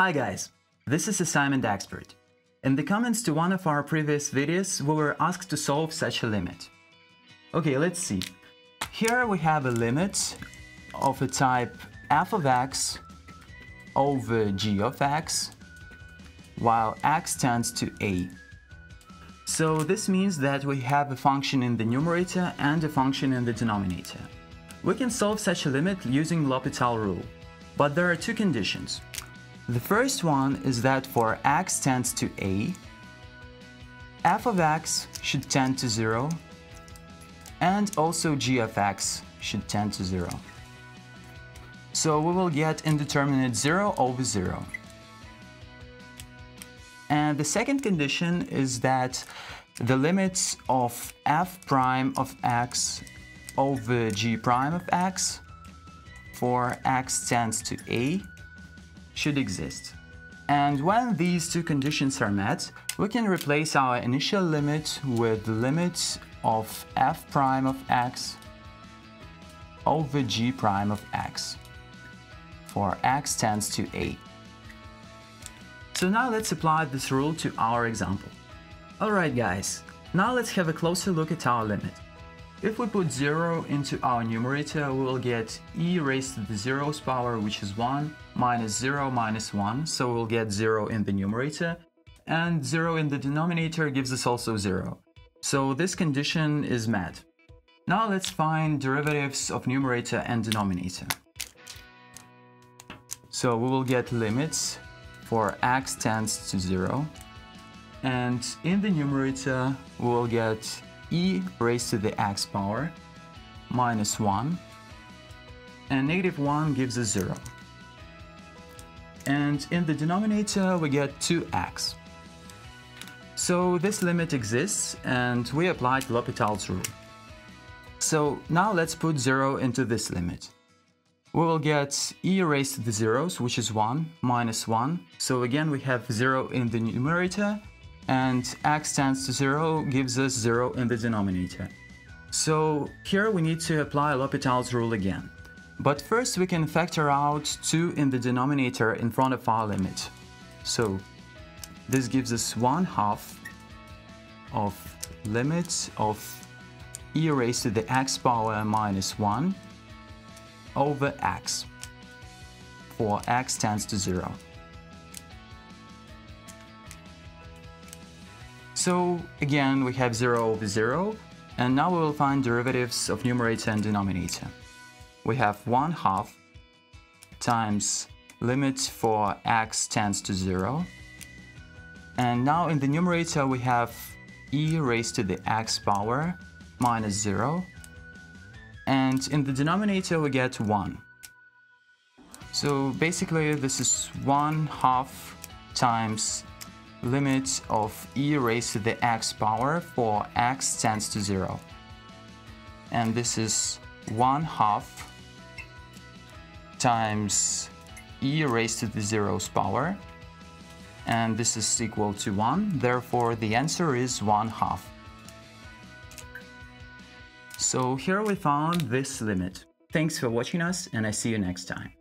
Hi guys, this is Assignment Expert. In the comments to one of our previous videos, we were asked to solve such a limit. Okay, let's see. Here we have a limit of a type f of x over g of x, while x tends to a. So this means that we have a function in the numerator and a function in the denominator. We can solve such a limit using L'Hopital rule, but there are two conditions. The first one is that for x tends to a, f of x should tend to 0, and also g of x should tend to 0. So we will get indeterminate 0 over 0. And the second condition is that the limits of f prime of x over g prime of x for x tends to a should exist. And when these two conditions are met, we can replace our initial limit with the limit of f prime of x over g prime of x for x tends to a. So now let's apply this rule to our example. Alright guys, now let's have a closer look at our limit. If we put 0 into our numerator, we will get e raised to the 0's power, which is 1, minus 0 minus 1, so we'll get 0 in the numerator, and 0 in the denominator gives us also 0. So this condition is met. Now let's find derivatives of numerator and denominator. So we will get limits for x tends to 0, and in the numerator we will get e raised to the x power minus 1 and negative 1 gives us 0. And in the denominator we get 2x. So this limit exists and we applied L'Hopital's rule. So now let's put 0 into this limit. We will get e raised to the zeros, which is 1, minus 1. So again we have 0 in the numerator and x tends to 0 gives us 0 in the denominator. So here we need to apply L'Hopital's rule again. But first we can factor out 2 in the denominator in front of our limit. So this gives us 1 half of limit of e raised to the x power minus 1 over x for x tends to 0. So again, we have 0 over 0, and now we will find derivatives of numerator and denominator. We have 1 half times limit for x tends to 0. And now in the numerator we have e raised to the x power minus 0. And in the denominator we get 1. So basically this is 1 half times limit of e raised to the x power for x tends to 0. And this is 1 half times e raised to the zero's power. And this is equal to 1, therefore the answer is 1 half. So here we found this limit. Thanks for watching us and I see you next time.